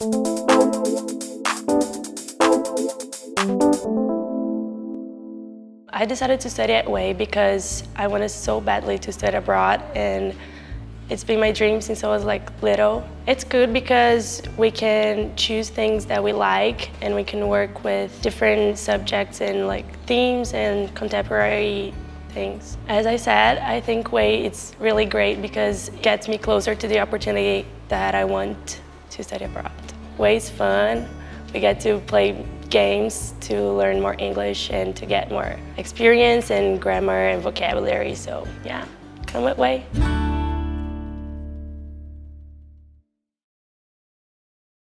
I decided to study at Way because I wanted so badly to study abroad and it's been my dream since I was like little. It's good because we can choose things that we like and we can work with different subjects and like themes and contemporary things. As I said, I think Way it's really great because it gets me closer to the opportunity that I want to study abroad. Way is fun. We get to play games to learn more English and to get more experience and grammar and vocabulary. So yeah, come with Way.